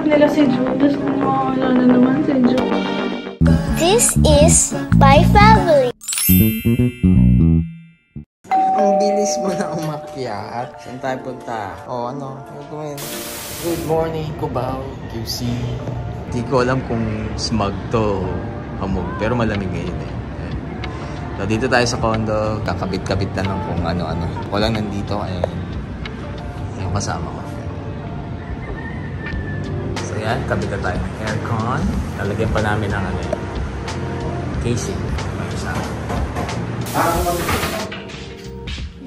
hanap nila si Ju. Tapos nakakala na naman si Ju. This is my family. Ang bilis mo na umakyat. Saan tayo punta? O oh, ano? Gagawin. Good morning, Cubao. QC. Hindi ko alam kung smug to hamog. Pero malamig ngayon eh. So, dito tayo sa condo. Kakabit-kabit na ng kung ano-ano. Walang nandito. Ayan. Yung kasama ko. So yan, kabit na tayo ng aircon. Lalagyan pa namin ng ano eh, casing.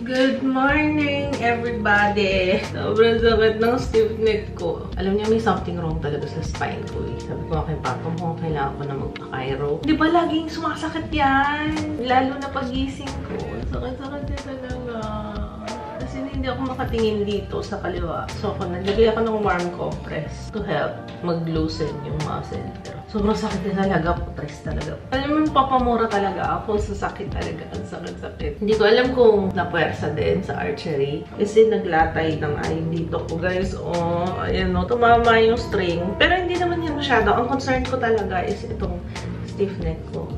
Good morning, everybody! Sobrang sakit ng stiff neck ko. Alam niyo, may something wrong talaga sa spine ko eh. Sabi ko kay Papa mo, kailangan ko na magpa-Cairo. Di ba laging sumasakit yan? Lalo na pagising ko. Sakit-sakit din talaga. Kasi hindi ako makatingin dito sa kaliwa. So ako, naglagay ako ng warm compress to help mag-loosen yung muscle. Pero sobrang sakit din talaga. Putres talaga. Alam mo, papamura talaga ako sa sakit talaga. Ang sakit-sakit. Hindi ko alam kung napuwersa din sa archery. Kasi naglatay ng ayon dito ko, guys. Oh, ayan no, tumama yung string. Pero hindi naman yan masyado. Ang concern ko talaga is itong stiff neck ko.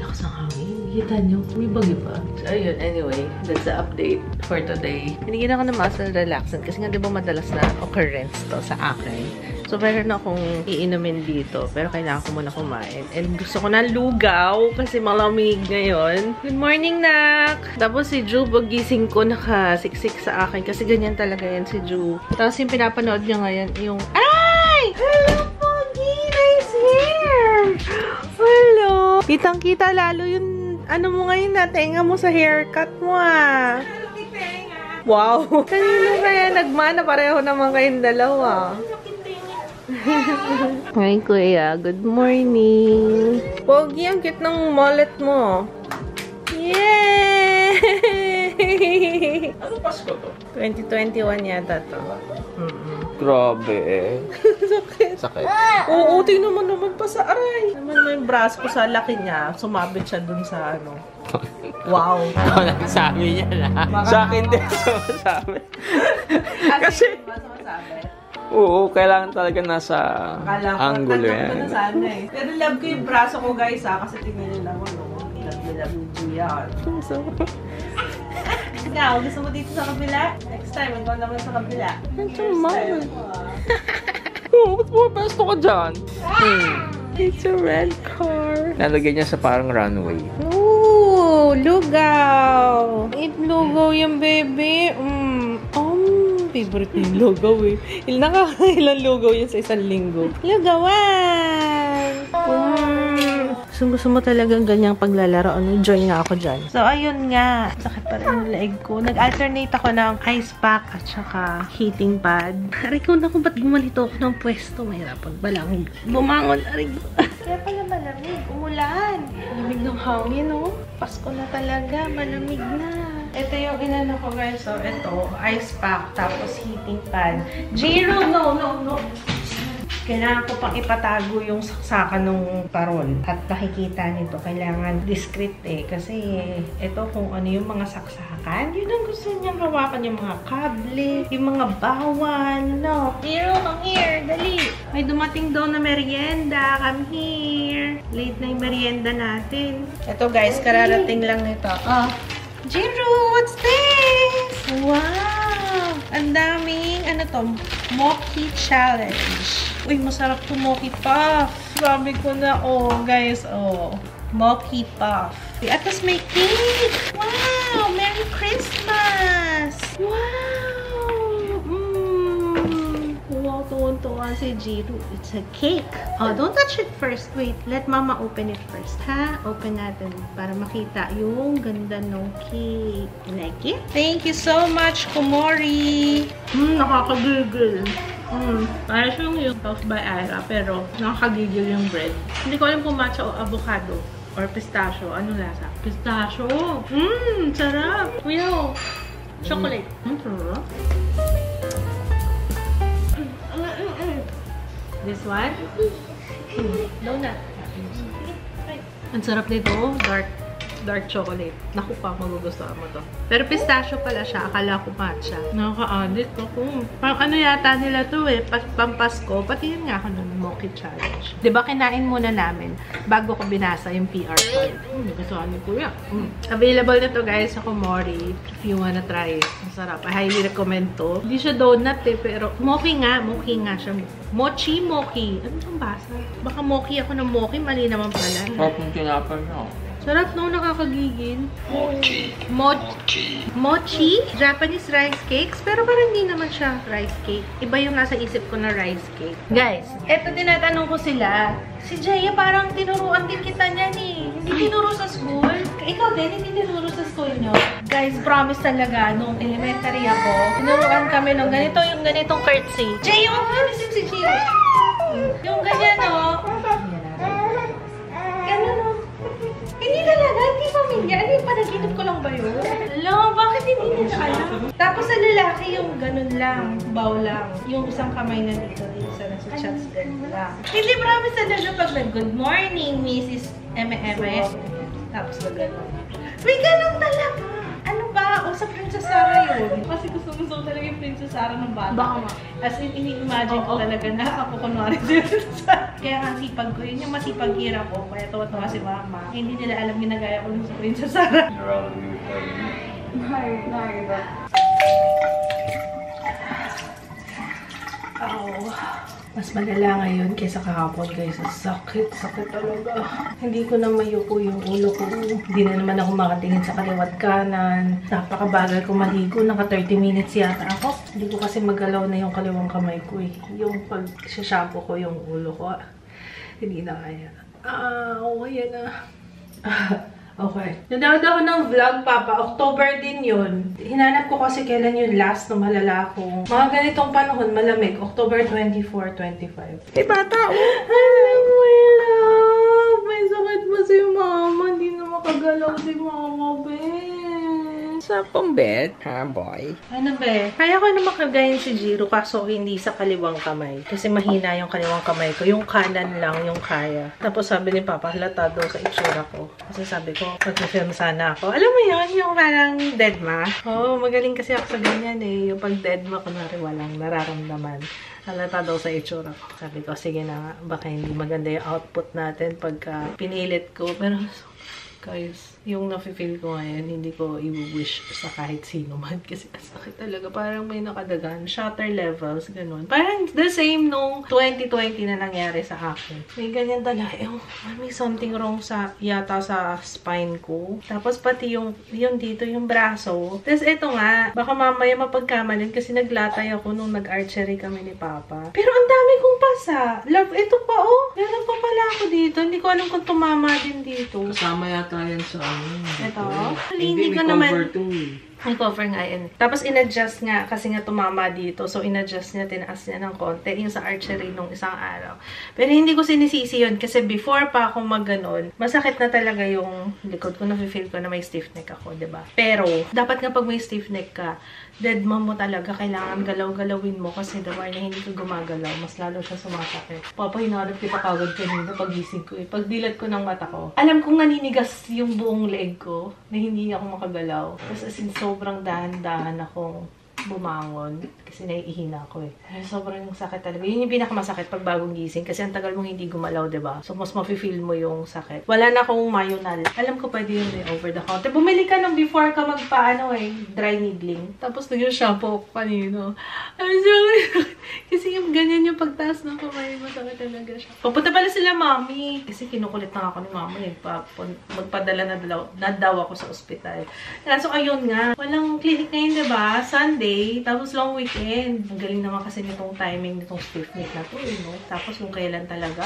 Lakas ng hangin. Kita nyo, may bagyo pa. So, ayun, anyway, that's the update for today. Binigyan ako ng muscle relaxant kasi nga di ba madalas na occurrence to sa akin. So, meron akong iinumin dito. Pero kailangan ko muna kumain. And gusto ko na lugaw kasi malamig ngayon. Good morning, Nak! Tapos si Ju, pagising ko, nakasiksik sa akin. Kasi ganyan talaga yan si Ju. Tapos yung pinapanood niya ngayon, yung... Ay! Hello, Pogi! Nice hair! Hello! Kitang-kita lalo yung ano mo ngayon na tenga mo sa haircut mo ah. Wow! Kanino kaya nagmana? Pareho naman kayong dalawa. Hi, Kuya. Good morning. Pogi, ang cute ng mullet mo. Yay! Ano Pasko to? 2021 yata to. Mm-mm. Grabe eh. Sakit. Sakit. Oo, tingnan mo naman pa sa aray. Naman mo yung braso ko sa laki niya. Sumabit siya dun sa ano. Wow. Ikaw nagsabi niya na. Sa akin din sumasabi. Kasi, oo, kailangan talaga nasa Akala ko, angulo yan. na sana eh. Pero love ko yung braso ko guys ha, kasi tingnan nyo naman no. Love na yung Gian. Ikaw, gusto mo dito sa kabila? Next time, ikaw naman sa kabila. Mama. time. Oo, ba't pumapasto ka dyan? Hmm. It's a red car. Nalagyan niya sa parang runway. Ooh, lugaw. Eat lugaw yung baby. Mm. Um, favorite niya yung lugaw eh. Il nakakailang lugaw yun sa isang linggo. Lugawan! Mm. Gusto, gusto mo talagang ganyang paglalaro. Ano, join nga ako dyan. So, ayun nga. Sakit pa rin yung leg ko. Nag-alternate ako ng ice pack at saka heating pad. Aray ko na kung ba't gumalito ako ng pwesto. Mahirapan pala akong bumangon. Aray ko. Kaya pala malamig. Umulan. Malamig ng hangin, no? Pasko na talaga. Malamig na. Ito yung inano ko, guys. So, ito. Ice pack. Tapos heating pad. Zero! No, no, no. Kailangan ko pang ipatago yung saksakan ng parol. At nakikita nito, kailangan discreet eh. Kasi ito kung ano yung mga saksakan, yun ang gusto niyang hawakan yung mga kable, yung mga bawal, no? Hero, come here, dali! May dumating daw na merienda, come here. Late na yung merienda natin. Ito guys, kararating lang nito. Oh, Jiro, what's this? Wow! Ang daming, ano to, Mochi Challenge. Uy, masarap to Mochi Puff. Sabi ko na, oh, guys, oh. Mochi Puff. At tapos may cake. Wow! Merry Christmas! Wow! Si Jiro. It's a cake. Oh, don't touch it first. Wait, let Mama open it first, ha? Open natin para makita yung ganda ng cake. You like it? Thank you so much, Kumori! Hmm, nakakagigil. Mm, para siyang yung toast by Ira, pero nakakagigil yung bread. Hindi ko alam kung matcha o avocado or pistachio. Ano lasa? Pistachio! Mmm, sarap! Kuya, chocolate. Mm, sarap. This one? Hmm, donut. Ang sarap nito, dark dark chocolate. Naku pa, magugustuhan mo to. Pero pistachio pala siya. Akala ko matcha. Nakaka-addict ako. Parang ano yata nila to eh. Pa pampasko. Pati yun nga ako ng Mochi Challenge. Ba kinain muna namin bago ko binasa yung PR card. Hmm, gustuhan ni Kuya. Hmm. Available na to guys sa Komori. If you wanna try it. Masarap. I highly recommend to. Hindi siya donut eh. Pero mochi nga. Mochi nga siya. Mochi, mochi. Ano bang basa? Baka mochi ako ng mochi. Mali naman pala. Sarap yung tinapay niya. Sarap no, nakakagigil. Mochi. Mochi. Mochi? Japanese rice cakes, pero parang hindi naman siya rice cake. Iba yung nasa isip ko na rice cake. Guys, eto tinatanong ko sila. Si Jaya parang tinuruan din kita niyan eh. Hindi tinuro sa school. Ikaw din, hindi tinuro sa school nyo. Guys, promise talaga, nung elementary ako, tinuruan kami nung ganito yung ganitong curtsy. Jaya, huwag mo si Jaya. Yung ganyan, no? Pamilya. Ano yung panaginip ko lang ba yun? Alam, bakit hindi nila alam? Tapos sa lalaki, yung ganun lang, bow lang. Yung isang kamay na dito, dito sa nasa chats, ganun lang. Hindi promise talaga pag nag good morning, Mrs. M.M. Tapos na ganun. May ganun talaga. O sa Princess Sarah yun. Kasi gusto gusto ko talaga yung Princess Sarah ng bata. Baka As in, ini-imagine ko talaga na ako kunwari si Princess Sarah. Kaya ang sipag ko, yun yung masipag hirap ko. Kaya tuwa-tuwa si mama. Hindi nila alam ginagaya ko ng si Princess Sarah. Oo. Mas malala ngayon kaysa kahapon guys. Sakit, sakit talaga. Hindi ko na mayuko yung ulo ko. Hindi na naman ako makatingin sa kaliwat kanan. Napakabagal ko maligo. Naka 30 minutes yata ako. Hindi ko kasi magalaw na yung kaliwang kamay ko eh. Yung pag shampoo ko yung ulo ko. ah. Hindi na kaya. Ah, okay na. Okay. Nanood ako ng vlog, Papa. October din yun. Hinanap ko kasi kailan yung last na malala ko. Mga ganitong panahon, malamig. October 24, 25. Eh, bata! Alam mo, love! May sakit pa si mama. Hindi na makagalaw si mama, be. Sa pambed, ha boy? Ano be? Kaya ko na makagayin si Jiro kaso hindi sa kaliwang kamay. Kasi mahina yung kaliwang kamay ko. Yung kanan lang yung kaya. Tapos sabi ni Papa, halata daw sa itsura ko. Kasi sabi ko, mag-film sana ako. Alam mo yun, yung parang dead ma. Oo, oh, magaling kasi ako sa ganyan eh. Yung pag dead ma, kunwari walang nararamdaman. Halata daw sa itsura ko. Sabi ko, sige na nga, baka hindi maganda yung output natin pagka pinilit ko. Pero Guys, yung nafe-feel ko ngayon, hindi ko i-wish sa kahit sino man. Kasi sakit talaga. Parang may nakadagan. Shutter levels, ganun. Parang the same nung 2020 na nangyari sa akin. May ganyan talaga. Ewan, may something wrong sa, yata sa spine ko. Tapos pati yung, yung dito, yung braso. Tapos eto nga, baka mamaya mapagkamalin kasi naglatay ako nung nag-archery kami ni Papa. Pero ang dami kong pasa. Love, ito pa oh. Meron pa pala ako dito. Hindi ko alam kung tumama din dito. Kasama yata yan sa ano. Ito? Hindi, Hindi ko may naman- cover to eh. May cover nga yun. Tapos in-adjust nga kasi nga tumama dito. So in-adjust niya, tinaas niya ng konti. Yung sa archery nung isang araw. Pero hindi ko sinisisi yun kasi before pa ako mag-ganon, masakit na talaga yung likod ko. Nafe-feel ko na may stiff neck ako, ba Pero, dapat nga pag may stiff neck ka, dead mom mo talaga. Kailangan galaw-galawin mo kasi the more na hindi ka gumagalaw, mas lalo siya sumasakit. Papa, hinarap kita kagad kanina pagising ko eh. Pagdilat ko ng mata ko, alam kong naninigas yung buong leg ko na hindi ako makagalaw. Tapos as in, sobrang dahan-dahan akong bumangon kasi naiihina ako eh. Ay, sobrang sakit talaga. Yun yung pinakamasakit pag bagong gising kasi ang tagal mong hindi gumalaw, ba? So mas mafe-feel mo yung sakit. Wala na akong mayonal. Alam ko pwede yun eh, over the counter. Bumili ka nung before ka magpaano eh, dry needling. Tapos nag-shampoo ako kanino. I'm sorry. kasi yung ganyan yung pagtaas ng kamay, masakit talaga siya. Papunta pala sila mami. Kasi kinukulit na ako ni mami. Nagpapun- magpadala na daw, na daw ako sa ospital. Kaso ayun nga, walang clinic ngayon, ba? Sunday, tapos long weekend. Ang galing naman kasi nitong timing nitong stiff neck na to, eh, no? Tapos kung kailan talaga.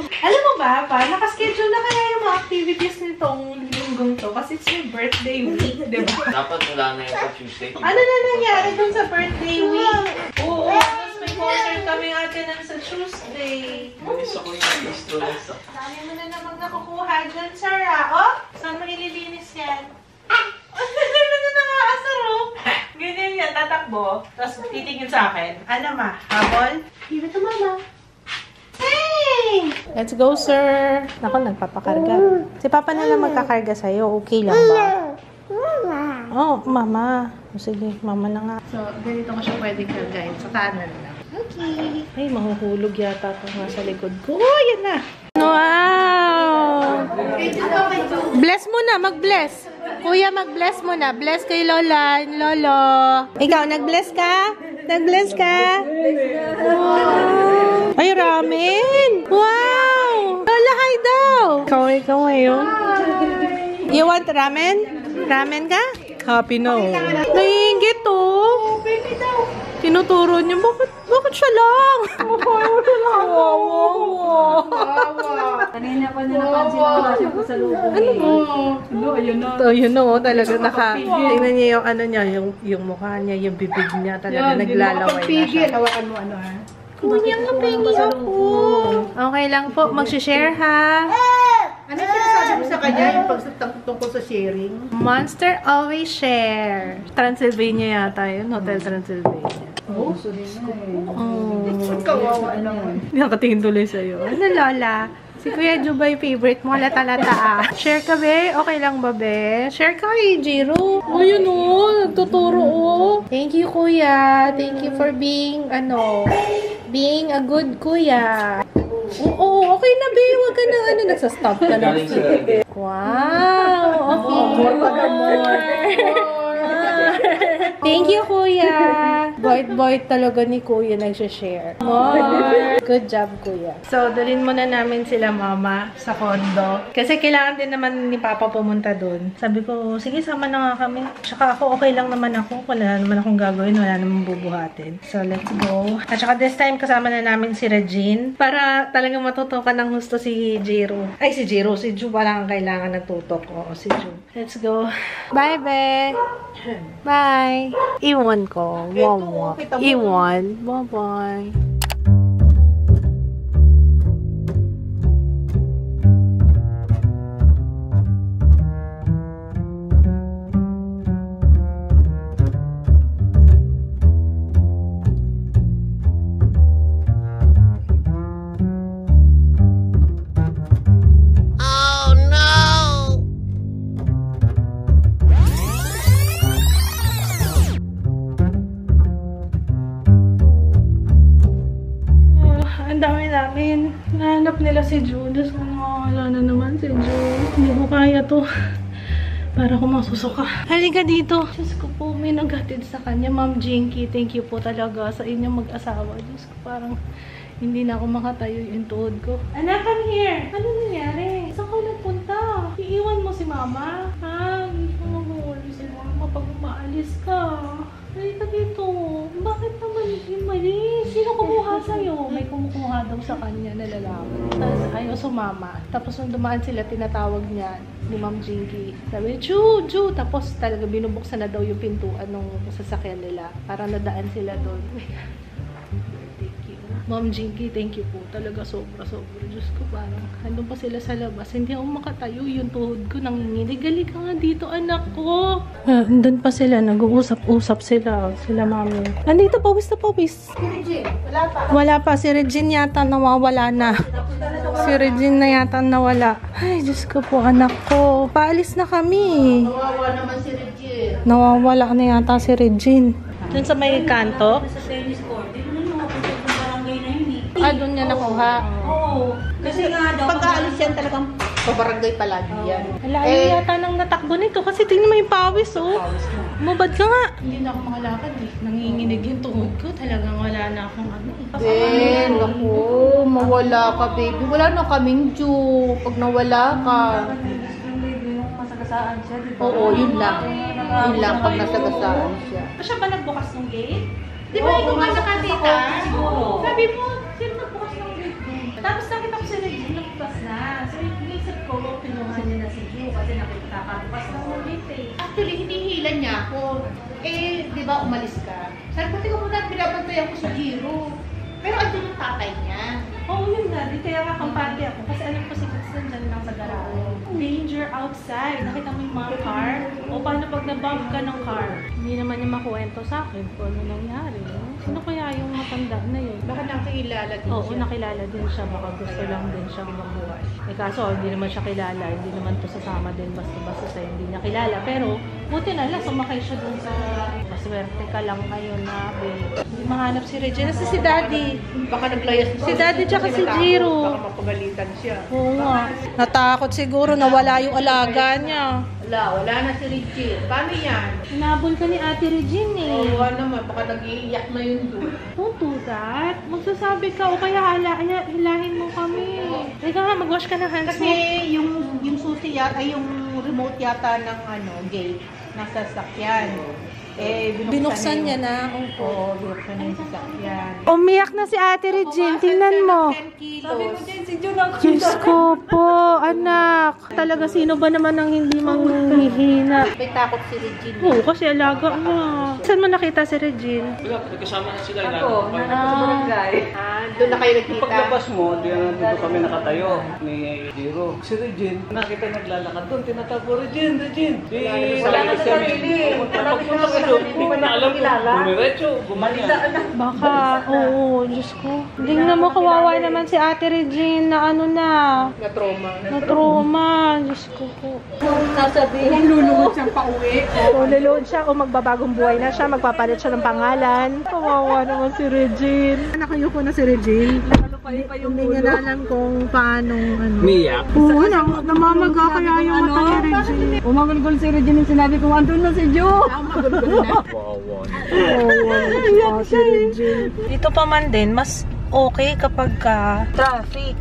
Alam mo ba, pa, nakaschedule na kaya yung mga activities nitong linggong to kasi it's my birthday week, 'di ba? Dapat wala na yung sa Tuesday. Ano na nangyari dun sa birthday week? Oo, tapos may concert kami ate ng sa Tuesday. Manis ako yung instruments. Dami mo na namang nakukuha dyan, Sarah. Oh, saan mo nililinis yan? Ang ganda na nangaasar, oh. Ganyan yan, tatakbo. Tapos titingin sa akin. Ano ma? Habol? Give it to mama. Hey! Let's go, sir. Nako, nagpapakarga. Si Papa na lang magkakarga sa'yo. Okay lang ba? Oh, mama. O, Sige, mama na nga. So, ganito ko siya pwedeng kargahin. Sa kanan lang. Okay. Ay, mahuhulog yata ito nga sa likod ko. Oh, yan na. Wow! Bless muna, mag-bless. Kuya, mag-bless muna. Bless kay Lola, Lolo. Ikaw, nag-bless ka? Nag-bless ka? Wow! Ay, ramen! Wow! Lola, hi daw! Ikaw, ikaw ngayon. You want ramen? Ramen ka? Happy na oh. Naiingit oh. Tinuturo niya, bakit, bakit siya lang? Kanina pa niya napansin na wala siya sa loob. Ano mo? Ano, ayun na. So, yun know, talaga naka, tingnan niya yung ano niya, yung, yung mukha niya, yung bibig niya, talaga naglalaway na siya. Hawakan mo ano ha? Kuya, kapingi ako. Okay lang po, mag-share ha. Ano yung sinasabi mo sa kanya yung pag tungkol sa sharing? Monster always share. Transylvania yata yun, Hotel Transylvania. Oo, so din na eh. Oh. Kawawa naman. Nakatingin tuloy sa'yo. Ano, Lola? Si Kuya Jubay favorite mo, lata-lata ah. Share ka, be? Okay lang ba, be? Share ka kay Jiro. O, yun o. Nagtuturo o. Thank you, Kuya. Thank you for being, ano, being a good Kuya. Oo, okay na, be. Huwag ka na, ano, nagsastop ka na. Wow. Okay. More. Thank you, Kuya. Boyd-boyd talaga ni Kuya nagsha-share. More. Good job, Kuya. So, dalhin muna namin sila mama sa condo. Kasi kailangan din naman ni Papa pumunta doon. Sabi ko, sige, sama na nga kami. Tsaka ako, okay lang naman ako. Wala naman akong gagawin. Wala naman bubuhatin. So, let's go. At saka this time, kasama na namin si Regine para talagang matutukan ng gusto si Jiro. Ay, si Jiro. Si Ju pala ang kailangan nagtutok. Oo, si Ju. Let's go. Bye, be. Bye. Iwan ko. Wawa. Iwan. Bye-bye. Ang dami namin. Nahanap nila si Ju. Diyos ko, nakakala na naman si Ju. Hindi ko kaya to. Para ko masusuka. Halika dito. Diyos ko po, may naghatid sa kanya. Ma'am Jinky, thank you po talaga sa inyong mag-asawa. Diyos ko, parang hindi na ako makatayo yung tuhod ko. Anak, come here. Ano nangyari? Saan ka nagpunta? Iiwan mo si mama? Ha? Hindi ko mag-uuli si mama pag umaalis ka. Halika dito. Bakit naman mali? Sino kumuha sa'yo? May kumukuha daw sa kanya na lalaki. Tapos ayaw sumama. Tapos nung dumaan sila, tinatawag niya ni Ma'am Jinky. Sabi, Ju, Ju. Tapos talaga binubuksan na daw yung pintuan ng sasakyan nila. Para nadaan sila doon. Ma'am Jinky, thank you po. Talaga sobra-sobra. Diyos ko, parang andun pa sila sa labas. Hindi ako makatayo. Yung tuhod ko nanginginig. Gali ka nga dito, anak ko. Andun pa sila. Nag-uusap-usap sila. Sila mami. Nandito, pawis na pawis. Wala pa. Wala pa. Si Regine yata nawawala na. Si Regine na yata nawala. Ay, Diyos ko po, anak ko. Paalis na kami. Kawawa naman si Regine. Nawawala na yata si Regine. Doon sa may kanto? Sa tennis court, di mo naman mapunta yung barangay eh. Ah, doon niya nakuha. Oo. Kasi nga daw, pag aalis yan talagang pabarangay palagi yan. Wala, ayaw yata nang natakbo nito kasi tingnan mo yung pawis, oh. Mabad ka nga. Hindi na ako makalakad eh. Nanginginig yung tuhod ko. Talagang wala na akong ano eh. Ben, ako, mawala ka baby. Wala na kaming Ju. Pag nawala ka. masagasaan siya, di ba? Oo, yun lang. Yun lang pag nasagasaan siya. Siya ba nagbukas ng gate? Di ba ikaw nga nakatita? Siguro. Sabi mo, gate? Tapos nakita ko si Regine nagbukas na. So, inisip ko, kinuha niya na si Ju kasi nakita ka bukas na gate eh. Actually, hinihilan niya ako. Eh, di ba umalis ka? Sabi ko, tingnan mo na, binabantayan ko sa Giro. Pero andun yung tatay niya. Oo, yun na. Di kaya nga kampante ako. Kasi alam ko si Kristen dyan lang sa garahe. Danger outside. Nakita mo yung mga car? O paano pag nabump ka ng car? Hindi naman niya makuwento sa akin kung ano nangyari. no? Sino kaya yung matanda na yun? Baka nakilala din Oo, siya. nakilala din siya. Baka gusto lang din siyang mabuhay. Eh kaso, hindi naman siya kilala. Hindi naman to sasama din basta-basta sa hindi niya kilala. Pero, buti na lang, sumakay siya dun sa... Maswerte ka lang ngayon na, babe. Mahanap si Regina. Kasi si Daddy. Baka naglayas Si Daddy tsaka si Jiro. Baka mapagalitan siya. Oo nga. Natakot siguro na wala yung alaga niya. Wala, wala na si Richie. Paano yan? Hinabol ka ni Ate Regine eh. Oo naman, baka nag-iiyak na yun doon. Don't do that. Magsasabi ka o kaya hala, hala, hilahin mo kami. Ika nga, mag-wash ka ng hands Kasi mo. yung yung susi yata, ay yung remote yata ng ano, gate, nasa sakyan. Eh, binuksan, Binuksan niya na. Oo, binuksan niya yung sasakyan. Umiyak na si Ate Regine. Tingnan mo. 10 kilos. Diyos ko po, anak. Talaga, sino ba naman ang hindi manghihina? May takot si Regine. Oo, kasi alaga niya. Saan mo nakita si Regine? Wala, nagkasama na sila. Ako, nasa barangay. Ah, doon na kayo nagkita. Paglabas mo, di na dito kami nakatayo ni Jiro. Si Regine, nakita naglalakad doon, tinatago, Regine, Regine. Wala na sa sarili. Pagpunta ka doon, hindi ko na alam kung bumiretso, gumanya. Baka, oo, Diyos ko. Tingnan mo, kawawa naman si Ate Regine na ano na, Na trauma. na trauma. Diyos ko po. Sasabihin, lulunod siyang pauwi. O luluod siya o magbabagong buhay na siya, magpapalit siya ng pangalan. Kawawa naman si Regine. Nakayuko na si Regine. Hindi niya na alam kung paano ano. Miyak. Oo, na, namamaga kaya yung mata ni Regine. Umagulgol si Regine yung sinabi ko, andun na si Jo. Wawan. Oo, si Regine. Dito pa man din, mas okay kapag ka traffic.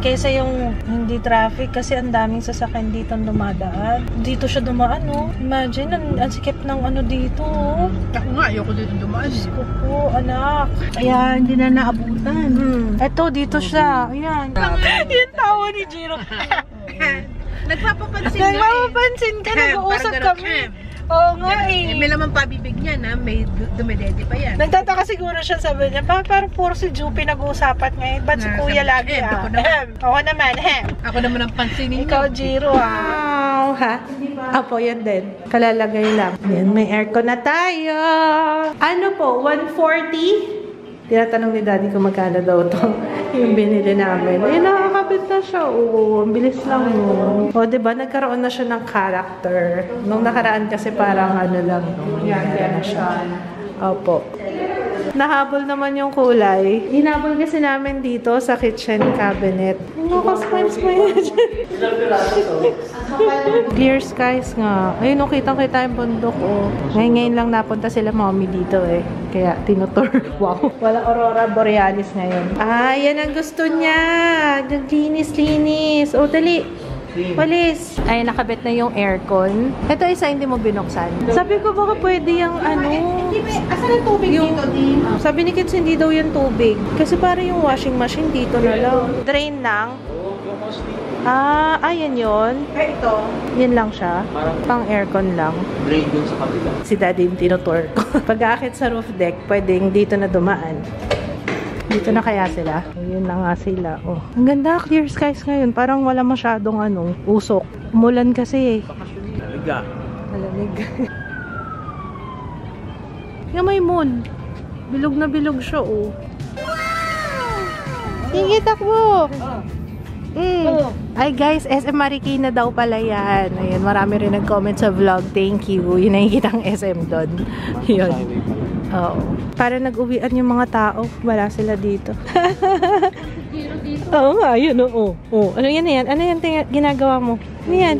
Kaysa yung hindi traffic kasi ang daming sasakyan dito ang dumadaan. Dito siya dumaan, no? Imagine, ang, ang sikip ng ano dito. oh. Ako nga, ayoko dito dumaan. Diyos ko po, anak. Kaya hindi na naabutan. Hmm. Eto, dito siya. Ayan. yung tawa ni Jiro. Nagpapapansin Nagpapapansin ka, nag-uusap kami. Oo nga eh. May naman pabibig niya na may du- dumedede pa yan. Nagtataka siguro siya sabi niya, pa, parang puro si Jupi nag-uusapan ngayon. Ba't si Kuya lagi "Hem, ah? ako naman." Ako naman, hem. Ako naman ang pansinin Ikaw, Jiro ah. ha? Apo, yan din. Kalalagay lang. Yan, may aircon na tayo. Ano po, 140? Tinatanong ni Daddy kung magkano daw to. yung binili namin. Eh, nakakabit na siya. Oo, ang bilis lang mo. O, diba, nagkaroon na siya ng character. Nung nakaraan kasi parang ano lang. Yan, yan na siya. Opo. Nahabol naman yung kulay. Hinabol kasi namin dito sa kitchen cabinet. Ano ka mo yun? Clear skies nga. Ayun, no, kitang-kita yung bundok, oh. Ngayon, ngayon lang napunta sila mommy dito, eh. Kaya, tinutur. Wow. Wala aurora borealis ngayon. Ah, yan ang gusto niya. Linis-linis. O, dali. Walis. Ay, nakabit na yung aircon. Ito isa hindi mo binuksan. Sabi ko baka pwede yung ano. Asan ang tubig Yung, dito, di? sabi ni Kids, hindi daw yung tubig. Kasi parang yung washing machine dito na lang. Drain lang. Ah, ayan yun. Eh, ito. Yan lang siya. Pang aircon lang. Drain dun sa kabila. Si daddy yung tinutour ko. Pag-aakit sa roof deck, pwedeng dito na dumaan. Dito na kaya sila? Ayun na nga sila. Oh. Ang ganda, clear skies ngayon. Parang wala masyadong ano, usok. Umulan kasi eh. Liga. Malamig. Yung may moon. Bilog na bilog siya, oh. Sige, takbo! Mm. Ay guys, SM Marikina daw pala yan. Ayun, marami rin nag-comment sa vlog. Thank you. Yun nakikita ang SM doon. Yun. Oo. Para nag-uwian yung mga tao. Wala sila dito. Oo nga, yun. Oo. Oh. Ano yan yan? Ano yan ginagawa mo? Ano yan?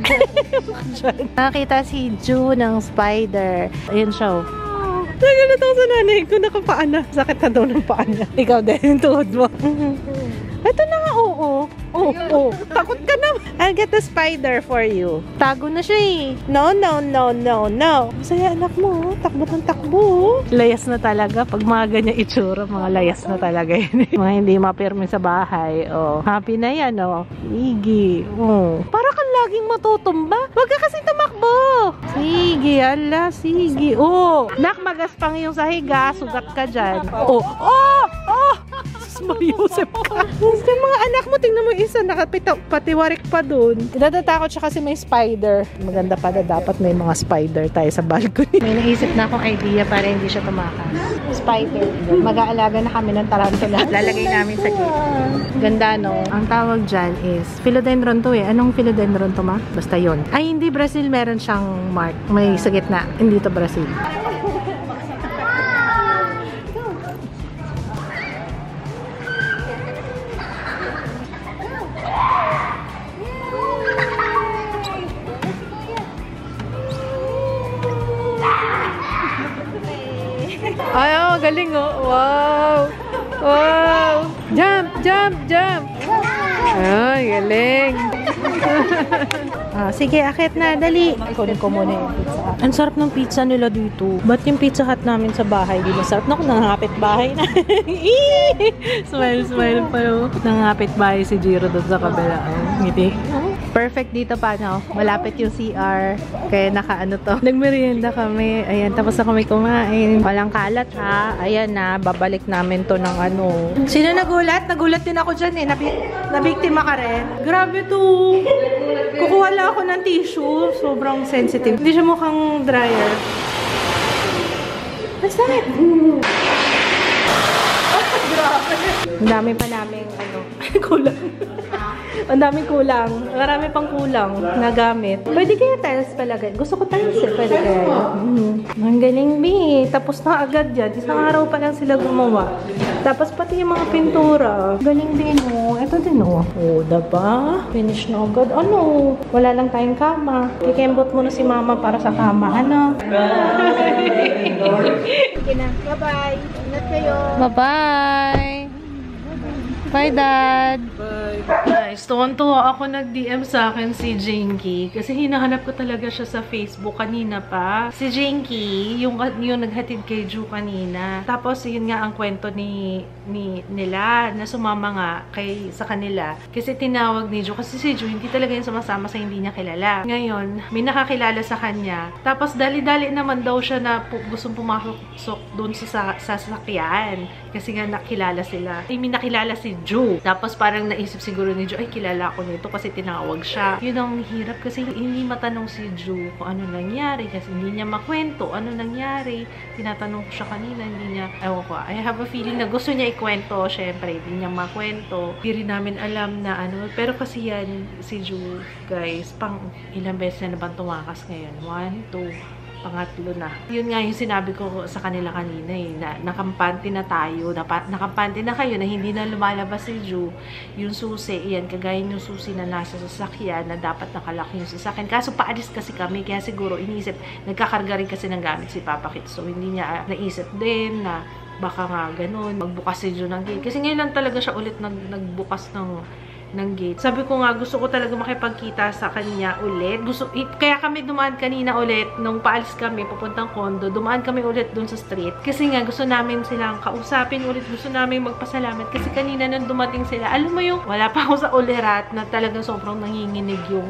Nakita si Ju ng spider. Ayun siya. oh. Nagalata ako sa nanay ko, nakapaa na. Sakit na daw ng paa niya. Ikaw din, yung tuhod mo. Ito na nga, oo. Oo, oo. Takot ka na. I'll get the spider for you. Tago na siya eh. No, no, no, no, no. Masaya anak mo. oh. Takbo ng takbo. Layas na talaga. Pag mga ganyan itsura, mga layas na talaga yun. mga hindi mapirme sa bahay. Oh, happy na yan, oh. Igi. Oh. Para kang laging matutumba. Huwag ka kasi tumakbo. Sige, ala, sige. Oh, nak, magaspang yung sahiga. Sugat ka dyan. Oh, oh, oh! Mariusep ka. Yung mga anak mo, tingnan mo isa, nakapita, patiwarik pa dun. Natatakot siya kasi may spider. Maganda pa na dapat may mga spider tayo sa balcony. May naisip na akong idea para hindi siya tumakas. Spider. Mag-aalaga na kami ng tarantula. Lalagay namin sa gate. Ganda, no? Ang tawag dyan is, philodendron to eh. Anong philodendron to, ma? Basta yon. Ay, hindi Brazil meron siyang mark. May sa gitna. Hindi to Brazil. Galing oh. Wow. Wow. Jump, jump, jump. Ay, galing. ah, sige, akit na. Dali. Kunin ko muna yung pizza. Ang sarap ng pizza nila dito. Ba't yung pizza hut namin sa bahay? Di masarap. Naku, nangangapit bahay na. Smile, smile pa yun. Nangangapit bahay si Jiro doon sa kabila. Oh, ngiti. Perfect dito pa, no? Malapit yung CR. Kaya nakaano to. Nagmerienda kami. Ayan, tapos na kami kumain. Walang kalat, ha? Ayan na, babalik namin to ng ano. Sino nagulat? Nagulat din ako dyan, eh. Nabi nabiktima ka rin. Grabe to. Kukuha lang ako ng tissue. Sobrang sensitive. Hindi siya mukhang dryer. What's that? Ang dami pa namin, ano, kulang. Ang daming kulang. Marami pang kulang na gamit. Pwede kaya tiles palagay. Gusto ko tiles eh. Pwede kaya. Mhm. Ang galing, B. Tapos na agad yan. Isang araw pa lang sila gumawa. Tapos pati yung mga pintura. Galing din, oh. Ito din, oh. Oh, diba? Finish na agad. Ano? Wala lang tayong kama. Kikembot muna si mama para sa kama. Ano? Sige na. Bye-bye. Ingat kayo. Bye-bye! Bye, Dad! Guys, tuwan-tuwa ako nag-DM sa akin si Jinky. Kasi hinahanap ko talaga siya sa Facebook kanina pa. Si Jinky, yung, yung naghatid kay Ju kanina. Tapos, yun nga ang kwento ni, ni nila na sumama nga kay, sa kanila. Kasi tinawag ni Ju. Kasi si Ju, hindi talaga yung sumasama sa hindi niya kilala. Ngayon, may nakakilala sa kanya. Tapos, dali-dali naman daw siya na pu- gustong pumasok doon sa, sa sasakyan. Kasi nga nakilala sila. I mean, nakilala si Ju. Tapos parang naisip siguro ni Ju, ay kilala ako nito kasi tinawag siya. Yun ang hirap kasi hindi matanong si Ju kung ano nangyari. Kasi hindi niya makwento ano nangyari. Tinatanong ko siya kanina, hindi niya, ewan ko, I have a feeling na gusto niya ikwento. Syempre, hindi niya makwento. Hindi rin namin alam na ano. Pero kasi yan, si Ju, guys, pang ilang beses na naman tumakas ngayon. One, two, pangatlo na. Yun nga yung sinabi ko sa kanila kanina eh, na nakampante na tayo, napa, nakampante na kayo na hindi na lumalabas si Ju, yung susi, yan, kagaya yung susi na nasa sasakyan na dapat nakalaki yung sasakyan. Kaso paalis kasi kami, kaya siguro iniisip, nagkakarga rin kasi ng gamit si Papa Kit, so hindi niya ah, naisip din na baka nga ganun, magbukas si Ju ng gate. Kasi ngayon lang talaga siya ulit nag, nagbukas ng ng gate. Sabi ko nga, gusto ko talaga makipagkita sa kanya ulit. Gusto, kaya kami dumaan kanina ulit, nung paalis kami, papuntang kondo, dumaan kami ulit dun sa street. Kasi nga, gusto namin silang kausapin ulit, gusto namin magpasalamat. Kasi kanina nang dumating sila, alam mo yung, wala pa ako sa ulirat na talagang sobrang nanginginig yung,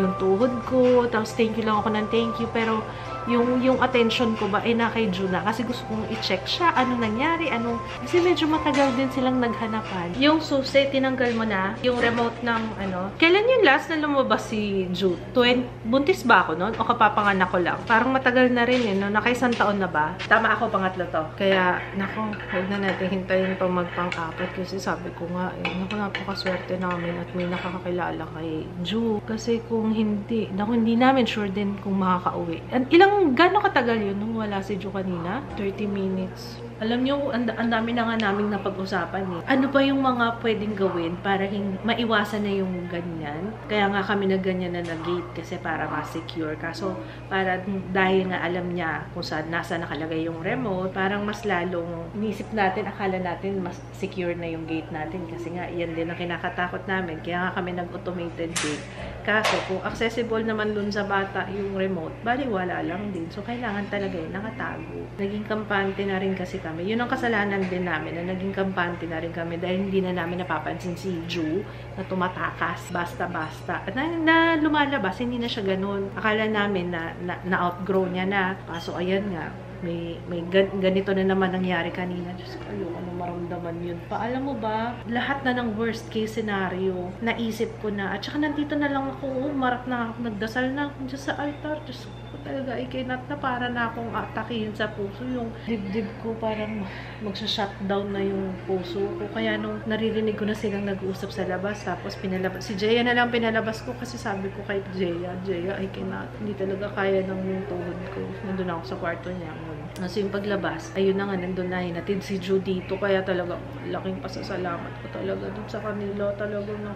yung tuhod ko. Tapos thank you lang ako ng thank you. Pero, yung yung attention ko ba ay na kay Juna? Kasi gusto kong i-check siya ano nangyari ano kasi medyo matagal din silang naghanapan. Yung susi tinanggal mo na yung remote ng ano? Kailan yung last na lumabas si Ju? 20, buntis ba ako noon o kapapanganak ko lang? Parang matagal na rin eh no? Nakaisang taon na ba? Tama ako pangatlo to. Kaya nako huwag na natin hintayin pa magpang-apat kasi sabi ko nga eh naku napakaswerte namin at may nakakakilala kay Ju. Kasi kung hindi naku hindi namin sure din kung makakauwi. An- ilang gano'ng katagal yun nung wala si Ju kanina? 30 minutes alam niyo, ang, ang dami na nga naming napag-usapan eh. Ano ba yung mga pwedeng gawin para maiwasan na yung ganyan? Kaya nga kami na ganyan na nag-gate kasi para ma-secure. Kaso, para dahil nga alam niya kung saan nasa nakalagay yung remote, parang mas lalong inisip natin, akala natin mas secure na yung gate natin. Kasi nga, yan din ang kinakatakot namin. Kaya nga kami nag-automated gate. Kaso, kung accessible naman dun sa bata yung remote, bali wala lang din. So, kailangan talaga yun, nakatago. Naging kampante na rin kasi kami. Yun ang kasalanan din namin na naging kampante na rin kami dahil hindi na namin napapansin si Ju na tumatakas basta-basta. At na, na lumalabas, hindi na siya ganun. Akala namin na, na, na-outgrow niya na. Kaso ayan nga, may, may gan- ganito na naman nangyari kanina. Diyos ko, ayoko na maramdaman yun pa. Alam mo ba, lahat na ng worst case scenario, naisip ko na. At saka nandito na lang ako, umarap na ako, nagdasal na ako sa altar. Diyos ko talaga, I cannot na para na akong atakihin sa puso. Yung dibdib ko parang magsha-shutdown na yung puso ko. Kaya nung naririnig ko na silang nag-uusap sa labas, tapos pinalabas, si Jaya na lang pinalabas ko kasi sabi ko kay Jaya, Jaya, I cannot, hindi talaga kaya ng tuhod ko. Nandun ako sa kwarto niya. Kasi yung paglabas, ayun na nga, nandun na, hinatid si Ju dito. Kaya talaga, laking pasasalamat ko talaga dun sa kanila. Talaga na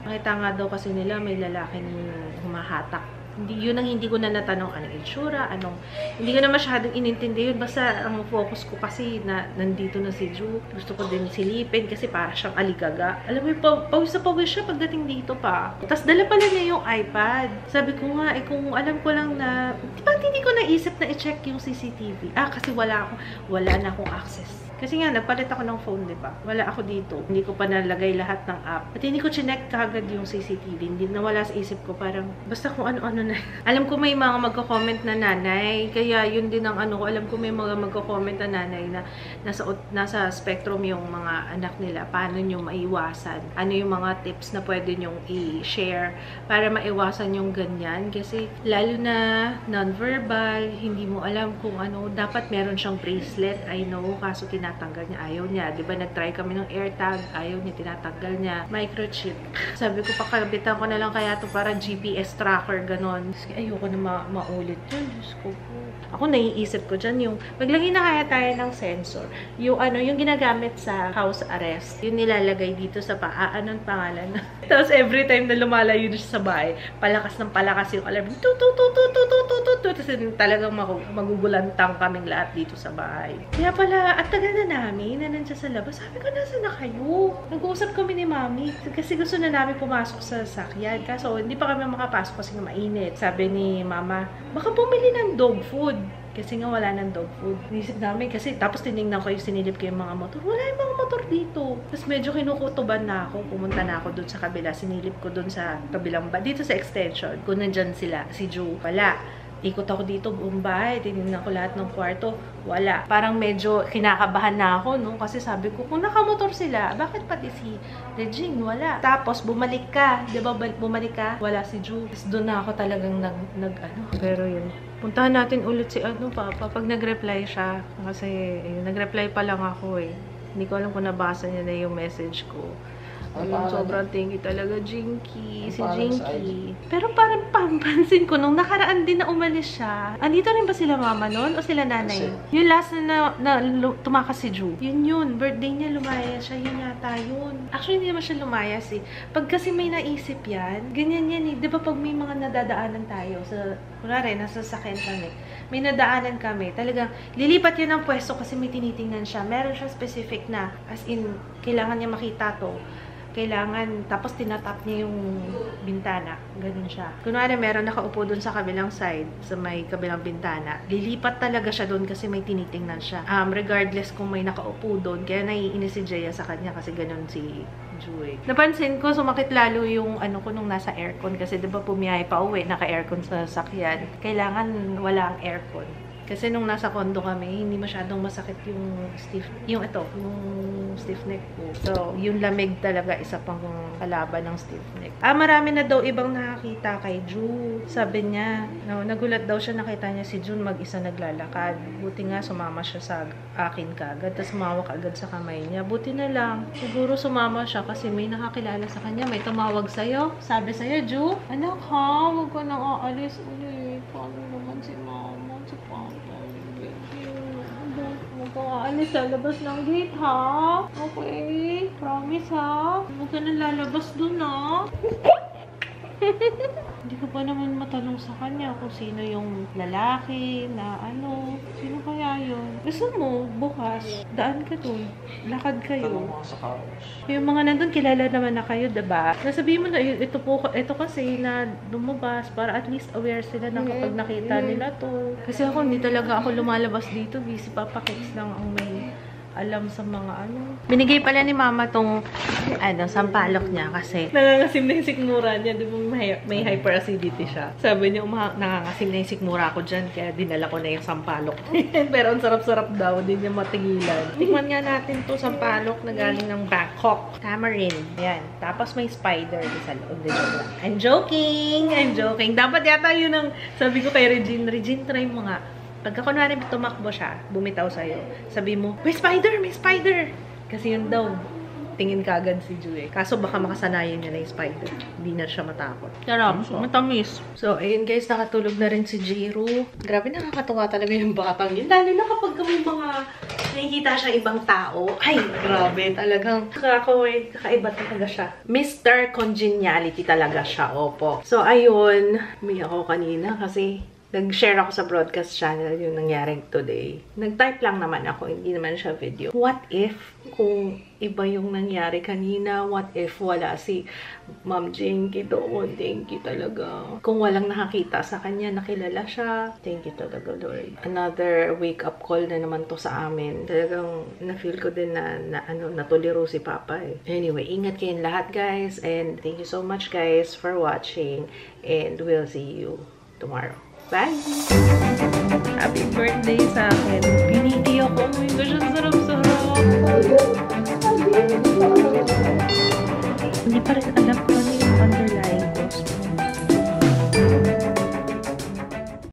Nakita nga daw kasi nila may lalaking humahatak hindi, yun ang hindi ko na natanong anong itsura, anong, hindi ko na masyadong inintindi yun. Basta ang focus ko kasi na nandito na si Ju. Gusto ko din silipin kasi para siyang aligaga. Alam mo, pa, pawis na pawis siya pagdating dito pa. Tapos dala pala niya yung iPad. Sabi ko nga, eh kung alam ko lang na, di ba hindi ko naisip na i-check yung CCTV? Ah, kasi wala ako, wala na akong access. Kasi nga, nagpalit ako ng phone, di ba? Wala ako dito. Hindi ko pa nalagay lahat ng app. At hindi ko chinek kagad yung CCTV. Hindi nawala sa isip ko. Parang, basta kung ano-ano na. Alam ko may mga magko-comment na nanay. Kaya yun din ang ano ko. Alam ko may mga magko-comment na nanay na nasa, nasa spectrum yung mga anak nila. Paano nyo maiwasan? Ano yung mga tips na pwede nyo i-share para maiwasan yung ganyan? Kasi lalo na non-verbal, hindi mo alam kung ano. Dapat meron siyang bracelet. I know. Kaso tinatanggal niya. Ayaw niya. Di ba nag-try kami ng AirTag, ayaw niya, tinatanggal niya. Microchip. Sabi ko, pakabitan ko na lang kaya to para GPS tracker, ganon. Kasi ayoko na ma maulit yun. Diyos ko po. Ako naiisip ko dyan yung, maglagay na kaya tayo ng sensor. Yung ano, yung ginagamit sa house arrest. Yung nilalagay dito sa paa. Ah, anong pangalan? Tapos every time na lumalayo siya sa bahay, palakas ng palakas yung alarm. Tu, tu, tu, tu, tu, tu, tu, tu. Tapos talagang magugulantang kaming lahat dito sa bahay. Kaya pala, at tagal na namin na nandiyan sa labas. Sabi ko, nasa na kayo? Nag-uusap kami ni mami. Kasi gusto na namin pumasok sa sakyan. Kaso hindi pa kami makapasok kasi mainit. Sabi ni mama, baka bumili ng dog food. Kasi nga wala ng dog food. Nisip namin kasi tapos tinignan ko yung sinilip ko yung mga motor. Wala yung mga motor dito. Tapos medyo kinukutuban na ako. Pumunta na ako dun sa kabila. Sinilip ko dun sa kabilang ba. Dito sa extension. Kung nandyan sila, si Ju pala. Ikot ako dito buong bahay. Tinignan ko lahat ng kwarto. Wala. Parang medyo kinakabahan na ako, no? Kasi sabi ko, kung nakamotor sila, bakit pati si Regine? Wala. Tapos, bumalik ka. Di ba, bumalik ka? Wala si Ju. Tapos doon na ako talagang nag, nag ano. Pero yun. Puntahan natin ulit si ano, Papa. Pag nag-reply siya. Kasi, ayun, nag-reply pa lang ako eh. Hindi ko alam kung nabasa niya na yung message ko. Ayun, sobrang thank you talaga, Jinky. Si Jinky. Pero parang pampansin ko, nung nakaraan din na umalis siya, andito rin ba sila mama noon o sila nanay? Yung last na, na, na tumakas si Ju. Yun yun. Birthday niya, lumaya siya. Yun yata yun. Actually, hindi naman siya lumayas eh. Pag kasi may naisip yan, ganyan yan eh. Di ba pag may mga nadadaanan tayo sa, kunwari, nasa sakyan kami, may nadaanan kami, talagang lilipat yun ng pwesto kasi may tinitingnan siya. Meron siya specific na, as in, kailangan niya makita to kailangan, tapos tinatap niya yung bintana. Ganun siya. Kunwari, meron nakaupo dun sa kabilang side, sa may kabilang bintana. Lilipat talaga siya dun kasi may tinitingnan siya. Um, regardless kung may nakaupo dun, kaya naiinis si Jaya sa kanya kasi ganun si Joy. Napansin ko, sumakit lalo yung ano ko nung nasa aircon kasi 'di ba pumiyahe pa uwi, naka-aircon sa sakyan. Kailangan walang aircon. Kasi nung nasa condo kami, hindi masyadong masakit yung stiff, yung ito, yung stiff neck ko. So, yung lamig talaga, isa pang kalaban ng stiff neck. Ah, marami na daw ibang nakakita kay Ju. Sabi niya, no, nagulat daw siya, nakita niya si June mag-isa naglalakad. Buti nga, sumama siya sa akin kagad, tapos sumawak agad sa kamay niya. Buti na lang, siguro sumama siya kasi may nakakilala sa kanya, may tumawag sa'yo. Sabi sa'yo, Ju, anak ha, huwag ka nang aalis ulit. Paano naman si mama, si papa? Huwag kang aalis sa labas ng gate, ha? Okay? Promise, ha? Huwag ka nang lalabas dun, ha? Hindi ko pa naman matanong sa kanya kung sino yung lalaki na ano. Sino kaya yun? Gusto mo, bukas, daan ka dun. Lakad kayo. Tanong sa couch. Yung mga nandun, kilala naman na kayo, diba? Nasabihin mo na, "Ay, ito po, ito kasi na lumabas para at least aware sila na kapag nakita nila to. Kasi ako, hindi talaga ako lumalabas dito. Busy Papa Kids lang ang may alam sa mga ano. Binigay pala ni Mama tong ano, sampalok niya kasi nangangasim na yung sikmura niya. Di ba may, may hyperacidity siya. Sabi niya, uma, nangangasim na yung sikmura ko dyan kaya dinala ko na yung sampalok. Pero ang sarap-sarap daw, hindi niya matigilan. Tikman nga natin to sampalok na galing ng Bangkok. Tamarind. Yan. Tapos may spider di sa loob. Di joke lang. I'm joking! I'm joking. Dapat yata yun ang sabi ko kay Regine. Regine, try mo nga. Pagka kunwari tumakbo siya, bumitaw sa'yo, sabi mo, may spider! May spider! Kasi yun daw, tingin ka agad si Ju eh. Kaso baka makasanayan niya na yung spider. Hindi na siya matakot. Sarap. Matamis. So, ayun guys, nakatulog na rin si Jiro. Grabe, nakakatuwa talaga yung batang yun. Lalo na kapag may mga nakikita siya ibang tao. Ay, grabe. Talagang kakaway, kakaiba talaga siya. Mr. Congeniality talaga siya. Opo. So, ayun. May ako kanina kasi nag-share ako sa broadcast channel yung nangyaring today. Nag-type lang naman ako, hindi naman siya video. What if kung iba yung nangyari kanina? What if wala si Ma'am Jinky doon? Thank you talaga. Kung walang nakakita sa kanya, nakilala siya. Thank you talaga, Lord. Another wake-up call na naman to sa amin. Talagang na-feel ko din na, na ano, natuliro si Papa eh. Anyway, ingat kayong lahat guys. And thank you so much guys for watching. And we'll see you tomorrow. Bye! Happy birthday sa akin. Piniti ako. Oh my gosh, ang sarap-sarap. Hindi pa rin alam ko ano yung underline.